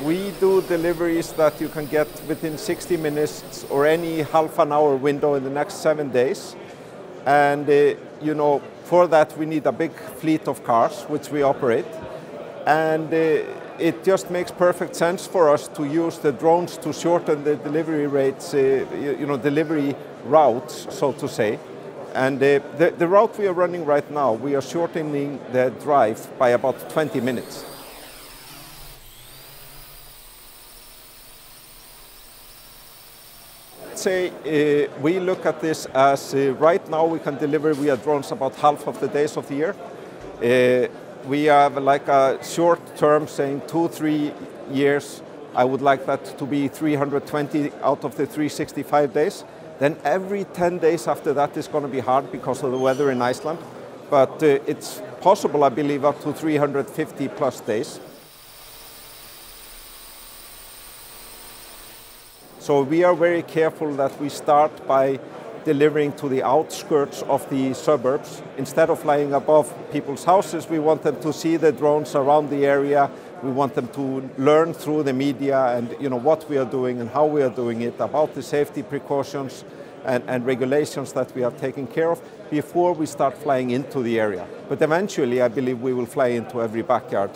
We do deliveries that you can get within 60 minutes or any half an hour window in the next seven days. And, uh, you know, for that we need a big fleet of cars, which we operate. And uh, it just makes perfect sense for us to use the drones to shorten the delivery rates, uh, you know, delivery routes, so to say. And uh, the, the route we are running right now, we are shortening the drive by about 20 minutes. Say uh, we look at this as uh, right now we can deliver via drones about half of the days of the year. Uh, we have like a short term saying two, three years. I would like that to be 320 out of the 365 days. Then every 10 days after that is going to be hard because of the weather in Iceland. But it's possible, I believe, up to 350 plus days. So we are very careful that we start by delivering to the outskirts of the suburbs. Instead of flying above people's houses, we want them to see the drones around the area. We want them to learn through the media and you know what we are doing and how we are doing it, about the safety precautions and, and regulations that we are taking care of before we start flying into the area. But eventually, I believe we will fly into every backyard.